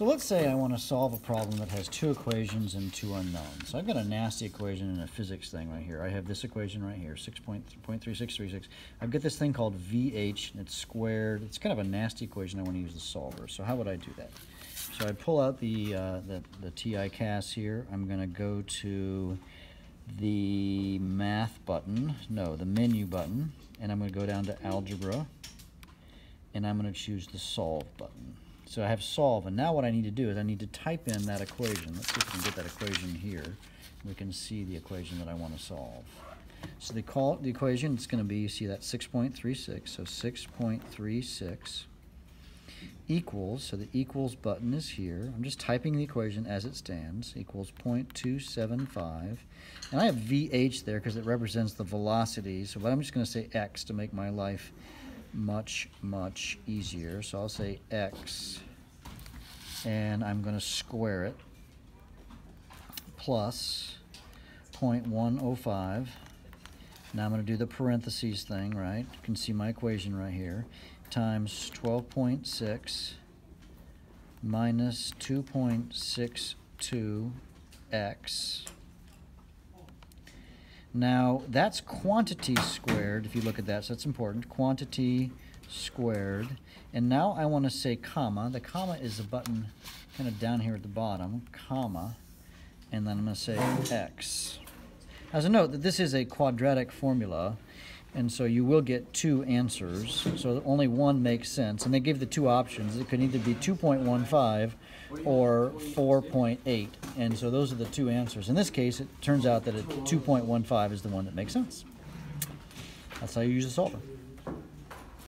So let's say I want to solve a problem that has two equations and two unknowns. So I've got a nasty equation and a physics thing right here. I have this equation right here, 6.3636. I've got this thing called VH, and it's squared. It's kind of a nasty equation I want to use the solver. So how would I do that? So I pull out the, uh, the, the TI CAS here. I'm going to go to the math button, no, the menu button, and I'm going to go down to algebra, and I'm going to choose the solve button. So I have solve, and now what I need to do is I need to type in that equation. Let's see if we can get that equation here. We can see the equation that I want to solve. So the, call, the equation, it's going to be, you see that 6.36, so 6.36 equals, so the equals button is here. I'm just typing the equation as it stands, equals 0.275. And I have VH there because it represents the velocity, so but I'm just going to say X to make my life much, much easier. So I'll say X, and I'm going to square it, plus 0.105. Now I'm going to do the parentheses thing, right? You can see my equation right here. Times 12.6 minus 2.62x. Now, that's quantity squared, if you look at that, so that's important. Quantity squared. And now I want to say comma. The comma is a button kind of down here at the bottom, comma. And then I'm going to say x. As a note that this is a quadratic formula, and so you will get two answers. So only one makes sense. And they give the two options. It could either be 2.15 or 4.8. And so those are the two answers. In this case, it turns out that 2.15 is the one that makes sense. That's how you use a solver.